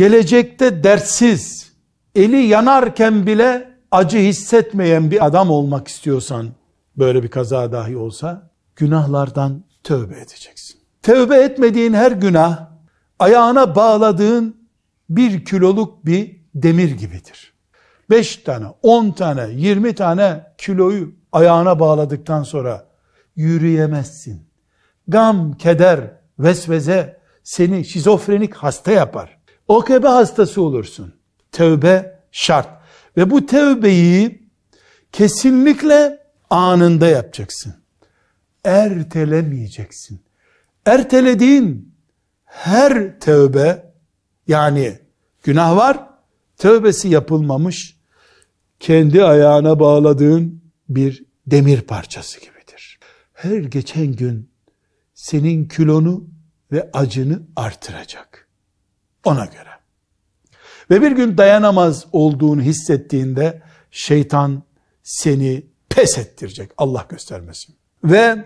gelecekte dertsiz, eli yanarken bile acı hissetmeyen bir adam olmak istiyorsan, böyle bir kaza dahi olsa, günahlardan tövbe edeceksin. Tövbe etmediğin her günah, ayağına bağladığın bir kiloluk bir demir gibidir. Beş tane, on tane, yirmi tane kiloyu ayağına bağladıktan sonra yürüyemezsin. Gam, keder, vesvese seni şizofrenik hasta yapar. OKB hastası olursun. Tövbe şart. Ve bu tövbeyi kesinlikle anında yapacaksın. Ertelemeyeceksin. Ertelediğin her tövbe yani günah var, tövbesi yapılmamış, kendi ayağına bağladığın bir demir parçası gibidir. Her geçen gün senin kilonu ve acını artıracak. Ona göre. Ve bir gün dayanamaz olduğunu hissettiğinde şeytan seni pes ettirecek. Allah göstermesin. Ve